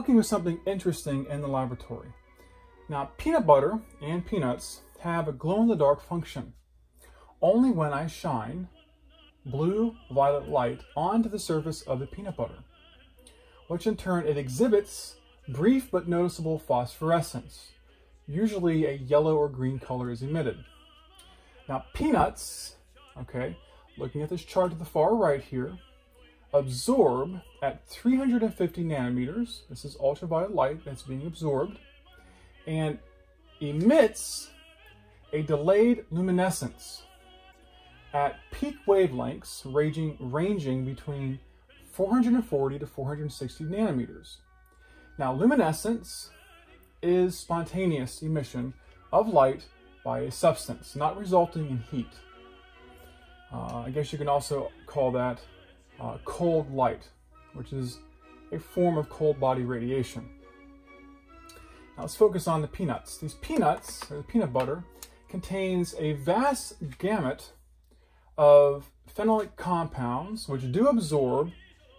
working with something interesting in the laboratory. Now, peanut butter and peanuts have a glow-in-the-dark function. Only when I shine blue violet light onto the surface of the peanut butter, which in turn it exhibits brief but noticeable phosphorescence. Usually a yellow or green color is emitted. Now peanuts, okay, looking at this chart to the far right here, absorb at 350 nanometers, this is ultraviolet light that's being absorbed, and emits a delayed luminescence at peak wavelengths ranging, ranging between 440 to 460 nanometers. Now, luminescence is spontaneous emission of light by a substance, not resulting in heat. Uh, I guess you can also call that uh, cold light, which is a form of cold body radiation. Now let's focus on the peanuts. These peanuts, the peanut butter, contains a vast gamut of phenolic compounds which do absorb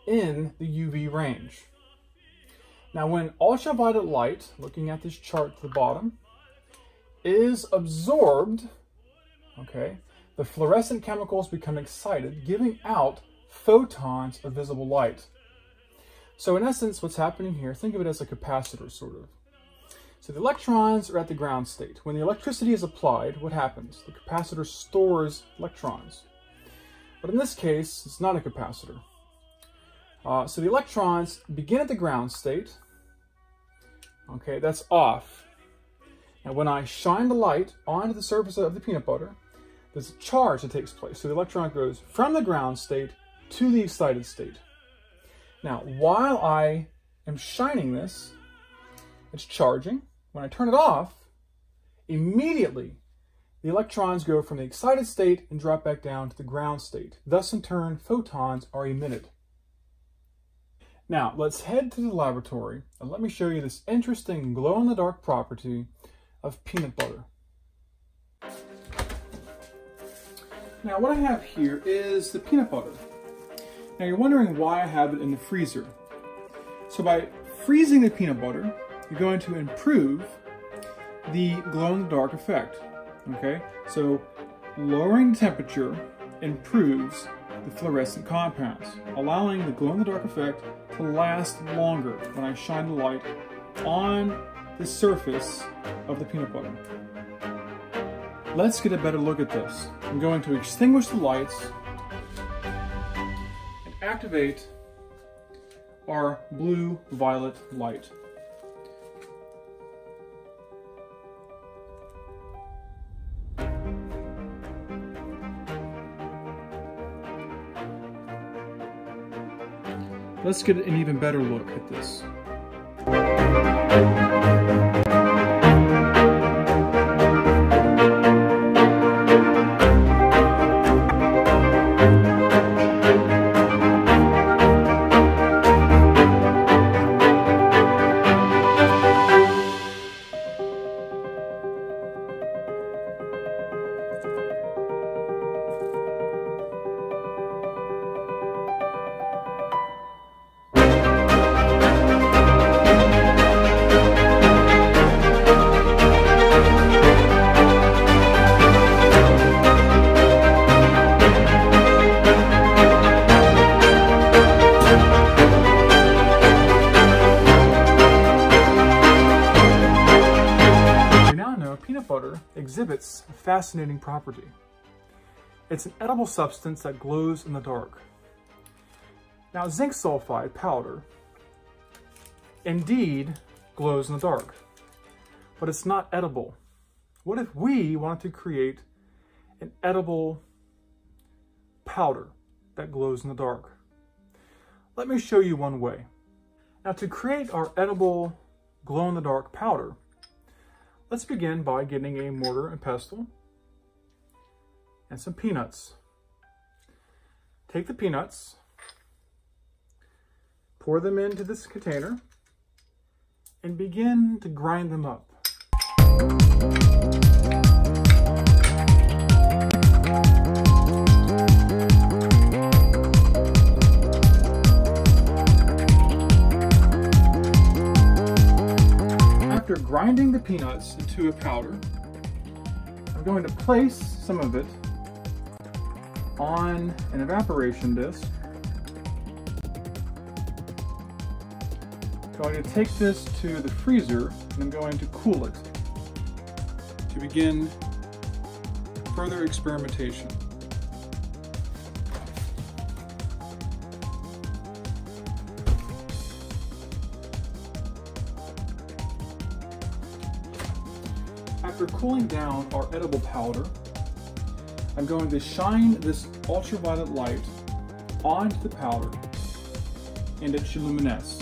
in the UV range. Now when ultraviolet light, looking at this chart to the bottom, is absorbed, okay, the fluorescent chemicals become excited, giving out photons of visible light. So in essence, what's happening here, think of it as a capacitor, sort of. So the electrons are at the ground state. When the electricity is applied, what happens? The capacitor stores electrons. But in this case, it's not a capacitor. Uh, so the electrons begin at the ground state. Okay, that's off. And when I shine the light onto the surface of the peanut butter, there's a charge that takes place. So the electron goes from the ground state to the excited state. Now, while I am shining this, it's charging. When I turn it off, immediately the electrons go from the excited state and drop back down to the ground state. Thus, in turn, photons are emitted. Now, let's head to the laboratory and let me show you this interesting glow-in-the-dark property of peanut butter. Now, what I have here is the peanut butter. Now, you're wondering why I have it in the freezer. So by freezing the peanut butter, you're going to improve the glow-in-the-dark effect. Okay, so lowering the temperature improves the fluorescent compounds, allowing the glow-in-the-dark effect to last longer when I shine the light on the surface of the peanut butter. Let's get a better look at this. I'm going to extinguish the lights activate our blue-violet light. Let's get an even better look at this. Exhibits a fascinating property. It's an edible substance that glows in the dark. Now, zinc sulfide powder indeed glows in the dark, but it's not edible. What if we wanted to create an edible powder that glows in the dark? Let me show you one way. Now, to create our edible glow-in-the-dark powder, Let's begin by getting a mortar and pestle and some peanuts. Take the peanuts, pour them into this container, and begin to grind them up. Grinding the peanuts into a powder. I'm going to place some of it on an evaporation disc. I'm going to take this to the freezer and I'm going to cool it to begin further experimentation. After cooling down our edible powder, I'm going to shine this ultraviolet light onto the powder and it should luminesce.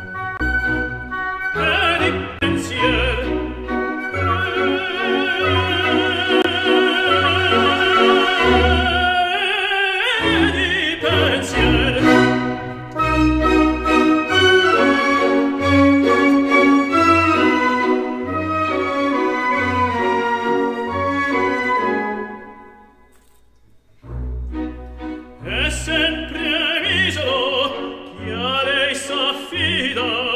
S'affida,